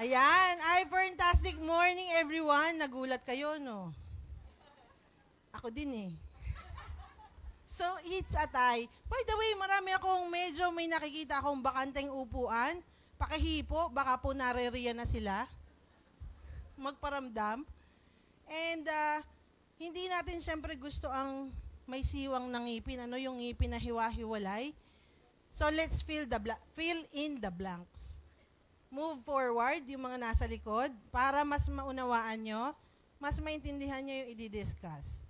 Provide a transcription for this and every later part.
Ayan, ay fantastic morning everyone. Nagulat kayo, no? Ako din eh. So, it's a tie. By the way, marami akong medyo may nakikita akong bakanteng upuan. Pakihipo, baka po naririyan na sila. Magparamdam. And uh, hindi natin syempre gusto ang may siwang ng ngipin. Ano yung ngipin na hiwa-hiwalay? So let's fill the bla- fill in the blanks. Move forward yung mga nasa likod para mas maunawaan nyo, mas maintindihan nyo yung i-discuss.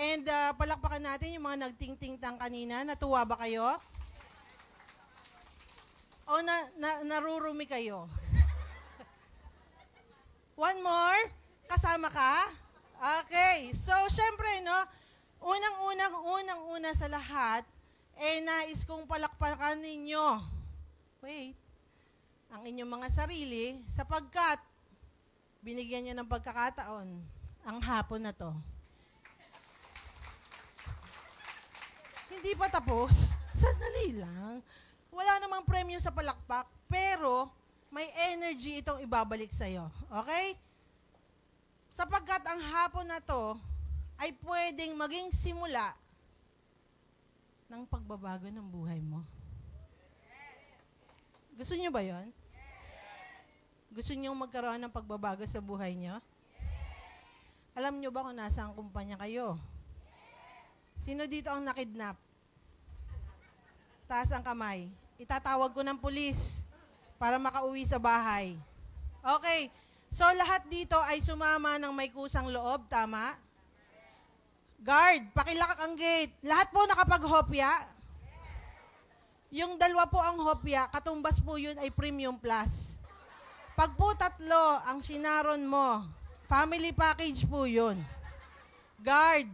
And uh, palakpakan natin yung mga nagtingting-tang kanina. Natuwa ba kayo? O na, na, narurumi kayo? One more? Kasama ka? Okay. So, syempre, no, unang-unang, unang-una sa lahat, eh, nais kong palakpakan ninyo. Wait. Ang inyong mga sarili, sapagkat binigyan nyo ng pagkakataon ang hapon na to. Hindi pa tapos. Sandali lang. Wala namang premyo sa palakpak, pero may energy itong ibabalik sa'yo. Okay? Sapagkat ang hapon na to ay pwedeng maging simula ng pagbabago ng buhay mo. Gusto niyo ba yon? Gusto niyo magkaroon ng pagbabago sa buhay niyo? Alam niyo ba kung nasa ang kumpanya kayo? Sino dito ang nakidnap? Taas ang kamay. Itatawag ko ng pulis para makauwi sa bahay. Okay. So lahat dito ay sumama ng may kusang loob, tama? Guard, pakilak ang gate. Lahat po nakapag-hopya? Yung dalawa po ang hopya, katumbas po yun ay premium plus. Pag po tatlo ang sinaron mo, family package po yun. Guard,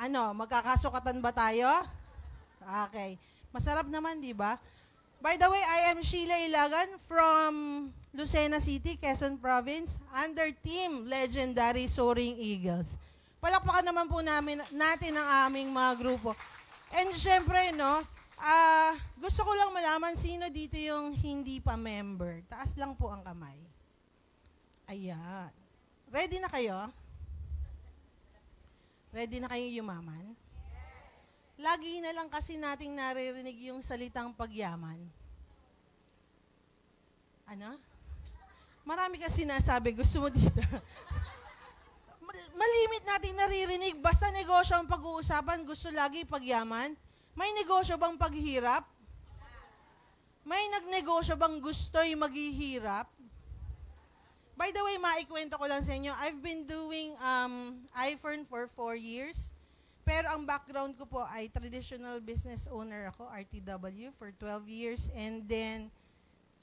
ano, magkakasukatan ba tayo? Okay. Masarap naman, di ba? By the way, I am Sheila Ilagan from Lucena City, Quezon Province, under Team Legendary Soaring Eagles. Palakpakan naman po namin, natin ang aming mga grupo. And syempre, no, ah gusto ko lang malaman sino dito yung hindi pa member. Taas lang po ang kamay. Ayan. Ready na kayo? Ready na kayo yumaman? Lagi na lang kasi nating naririnig yung salitang pagyaman. Ano? Marami kasi sinasabi, gusto mo dito. Malimit natin naririnig, basta negosyo ang pag-uusapan, gusto lagi pagyaman. May negosyo bang paghirap? May nagnegosyo bang gusto'y maghihirap? By the way, maikwento ko lang sa inyo, I've been doing um, iFern for four years. Pero ang background ko po ay traditional business owner ako, RTW, for 12 years. And then,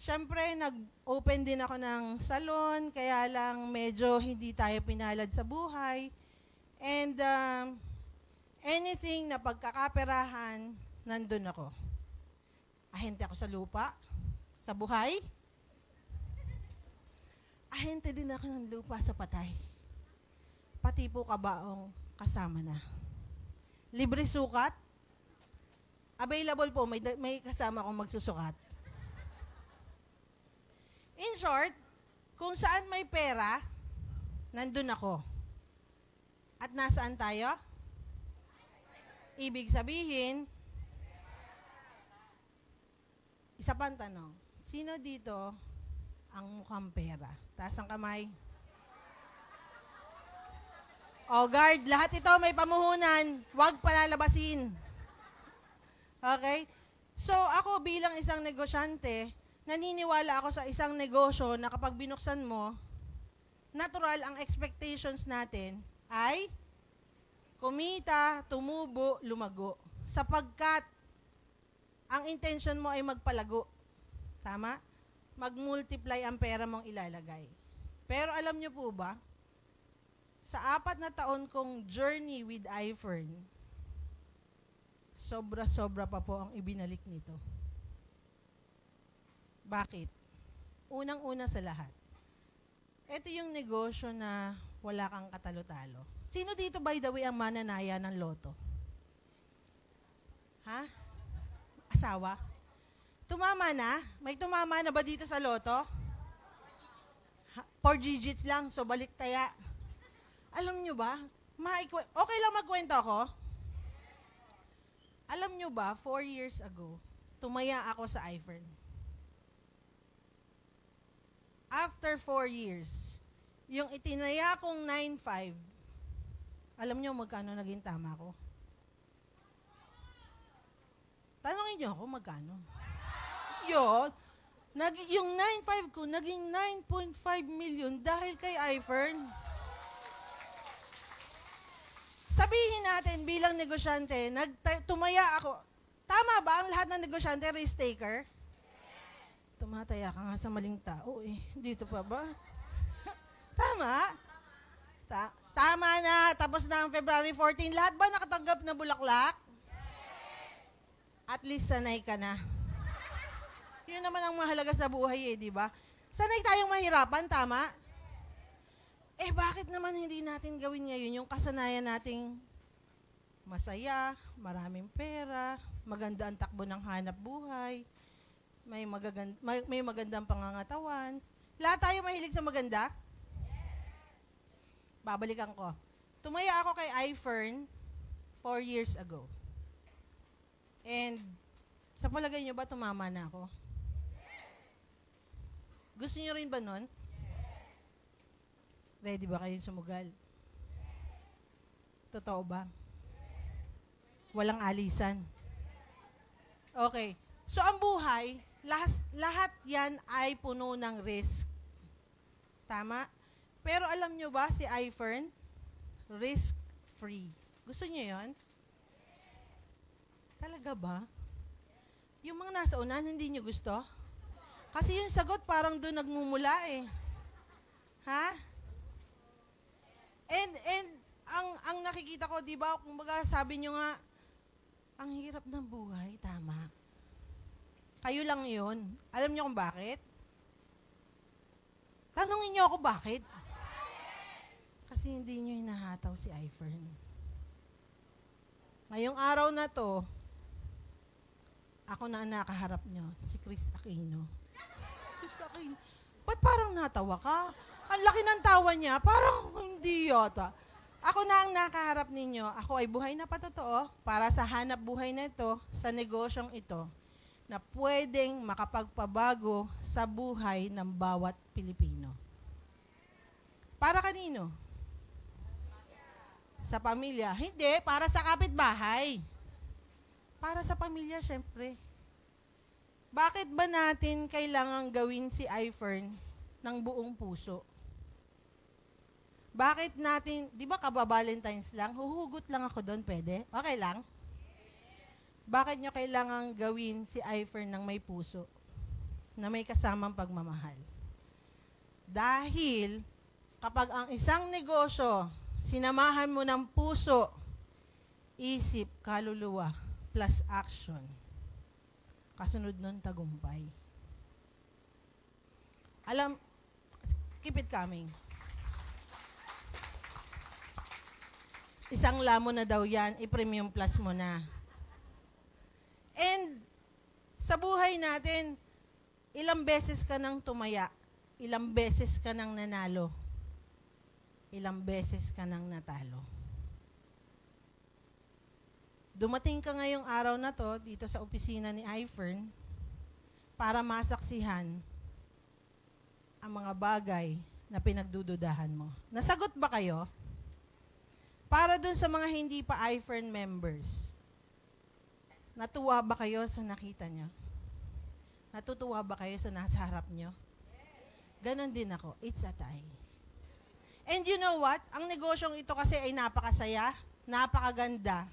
syempre, nag-open din ako ng salon, kaya lang medyo hindi tayo pinalad sa buhay. And um, anything na pagkakaperahan, nandun ako. Ahente ako sa lupa, sa buhay. Ahente din ako ng lupa sa patay. Pati po kabaong kasama na. Libre sukat. Available po, may, may kasama akong magsusukat. In short, kung saan may pera, nandun ako. At nasaan tayo? Ibig sabihin, isa pang tanong, sino dito ang mukhang pera? Taas ang kamay. O guard, lahat ito may pamuhunan. Huwag palalabasin. Okay? So ako bilang isang negosyante, naniniwala ako sa isang negosyo na kapag binuksan mo, natural ang expectations natin ay kumita, tumubo, lumago. Sapagkat ang intention mo ay magpalago. Tama? Mag-multiply ang pera mong ilalagay. Pero alam nyo po ba, sa apat na taon kong journey with iFern, sobra-sobra pa po ang ibinalik nito. Bakit? Unang-una sa lahat. Ito yung negosyo na wala kang katalo-talo. Sino dito, by the way, ang mananaya ng loto? Ha? Asawa? Tumama na? May tumama na ba dito sa loto? Four digits lang, so balik taya. Alam nyo ba? Maikwe- okay lang magkwento ako? Alam nyo ba, four years ago, tumaya ako sa iFern. After four years, yung itinaya kong 9.5, alam nyo magkano naging tama ko? Tanongin nyo ako magkano. Yun, nag, yung 9.5 ko, naging 9.5 million dahil kay iFern. Sabihin natin bilang negosyante, nagta- tumaya ako. Tama ba ang lahat ng negosyante risk taker? Tumataya ka nga sa maling tao eh. Dito pa ba? Tama? Ta- tama na. Tapos na ang February 14. Lahat ba nakatanggap na bulaklak? At least sanay ka na. Yun naman ang mahalaga sa buhay eh, di ba? Sanay tayong mahirapan, tama? Eh bakit naman hindi natin gawin ngayon yung kasanayan nating masaya, maraming pera, maganda ang takbo ng hanap buhay, may, magagan- may, may magandang pangangatawan. Lahat tayo mahilig sa maganda? Babalikan ko. Tumaya ako kay iFern four years ago. And sa palagay nyo ba tumama na ako? Gusto nyo rin ba nun? Ready ba kayong sumugal? Totoo ba? Walang alisan. Okay. So ang buhay, lahat, lahat yan ay puno ng risk. Tama? Pero alam nyo ba si iFern? Risk-free. Gusto nyo yon? Talaga ba? Yung mga nasa unahan, hindi nyo gusto? Kasi yung sagot parang doon nagmumula eh. Ha? And, and, ang, ang nakikita ko, di ba, kumbaga sabi nyo nga, ang hirap ng buhay, tama. Kayo lang yon. Alam nyo kung bakit? Tanungin nyo ako bakit? Kasi hindi nyo hinahataw si iFern. Ngayong araw na to, ako na ang nakaharap nyo, si Chris Aquino. Chris Aquino. Ba't parang natawa ka? Ang laki ng tawa niya, parang hindi yata. Ako na ang nakaharap ninyo. Ako ay buhay na patotoo para sa hanap buhay na ito, sa negosyong ito, na pwedeng makapagpabago sa buhay ng bawat Pilipino. Para kanino? Sa pamilya. Hindi, para sa kapitbahay. Para sa pamilya, syempre. Bakit ba natin kailangan gawin si iFern ng buong puso? Bakit natin, di ba kaba-Valentine's lang? Huhugot lang ako doon, pwede? Okay lang? Bakit nyo kailangan gawin si iFern ng may puso? Na may kasamang pagmamahal? Dahil, kapag ang isang negosyo, sinamahan mo ng puso, isip, kaluluwa, plus action, kasunod nun tagumpay. Alam, keep it coming. Isang lamon na daw yan, i-premium plus mo na. And sa buhay natin, ilang beses ka nang tumaya, ilang beses ka nang nanalo, ilang beses ka nang natalo. Dumating ka ngayong araw na to dito sa opisina ni iFern para masaksihan ang mga bagay na pinagdududahan mo. Nasagot ba kayo? Para dun sa mga hindi pa iFern members, natuwa ba kayo sa nakita nyo? Natutuwa ba kayo sa nasa harap nyo? Ganon din ako. It's a tie. And you know what? Ang negosyong ito kasi ay napakasaya, napakaganda,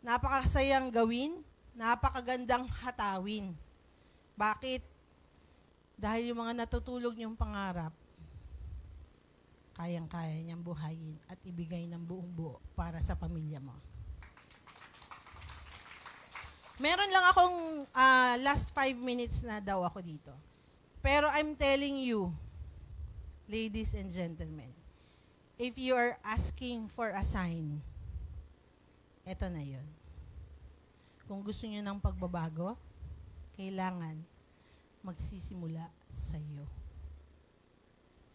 napakasayang gawin, napakagandang hatawin. Bakit? Dahil yung mga natutulog niyong pangarap, kayang-kaya niyang buhayin at ibigay ng buong buo para sa pamilya mo. Meron lang akong ah, last five minutes na daw ako dito. Pero I'm telling you, ladies and gentlemen, if you are asking for a sign, eto na yon. Kung gusto niyo ng pagbabago, kailangan magsisimula sa iyo.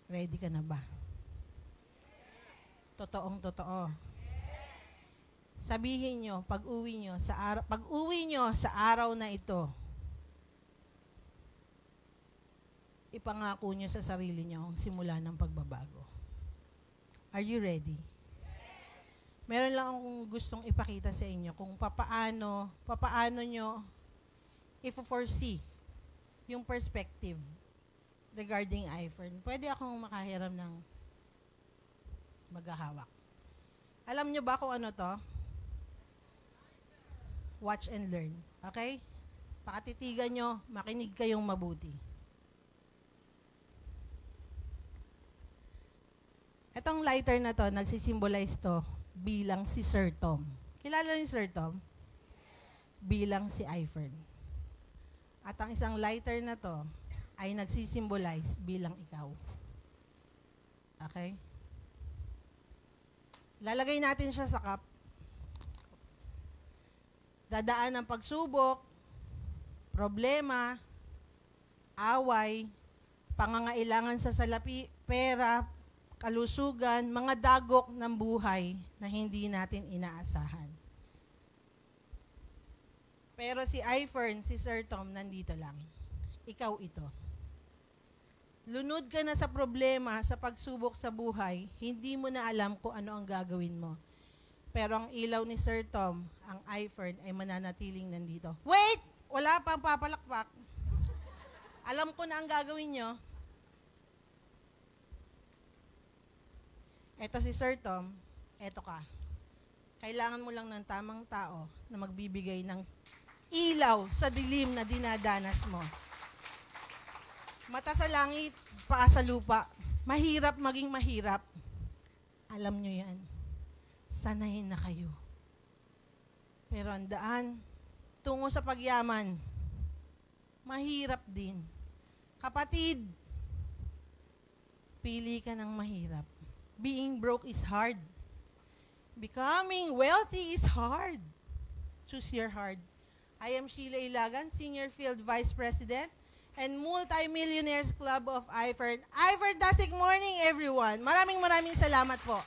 Ready ka na ba? Totoong totoo. Sabihin nyo, pag uwi nyo sa araw, pag uwi nyo sa araw na ito, ipangako nyo sa sarili nyo ang simula ng pagbabago. Are you ready? Meron lang akong gustong ipakita sa inyo kung papaano, papaano nyo if-foresee yung perspective regarding iPhone. Pwede akong makahiram ng maghahawak. Alam nyo ba kung ano to? Watch and learn. Okay? Pakatitigan nyo, makinig kayong mabuti. Etong lighter na to, nagsisimbolize to bilang si Sir Tom. Kilala niyo si Sir Tom? Bilang si iPhone. At ang isang lighter na to ay nagsisimbolize bilang ikaw. Okay? Lalagay natin siya sa cup. Dadaan ng pagsubok, problema, away, pangangailangan sa salapi, pera, kalusugan, mga dagok ng buhay na hindi natin inaasahan. Pero si iFern, si Sir Tom, nandito lang. Ikaw ito. Lunod ka na sa problema, sa pagsubok sa buhay, hindi mo na alam kung ano ang gagawin mo. Pero ang ilaw ni Sir Tom, ang iFern, ay mananatiling nandito. Wait! Wala pang papalakpak. Alam ko na ang gagawin nyo. Eto si Sir Tom, eto ka. Kailangan mo lang ng tamang tao na magbibigay ng ilaw sa dilim na dinadanas mo. Mata sa langit, paa sa lupa. Mahirap maging mahirap. Alam nyo yan. Sanayin na kayo. Pero ang daan, tungo sa pagyaman, mahirap din. Kapatid, pili ka ng mahirap. Being broke is hard. Becoming wealthy is hard. Choose your hard. I am Sheila Ilagan, Senior Field Vice President and Multi-Millionaires Club of IFERN. IFERN Dasig Morning, everyone. Maraming maraming salamat po.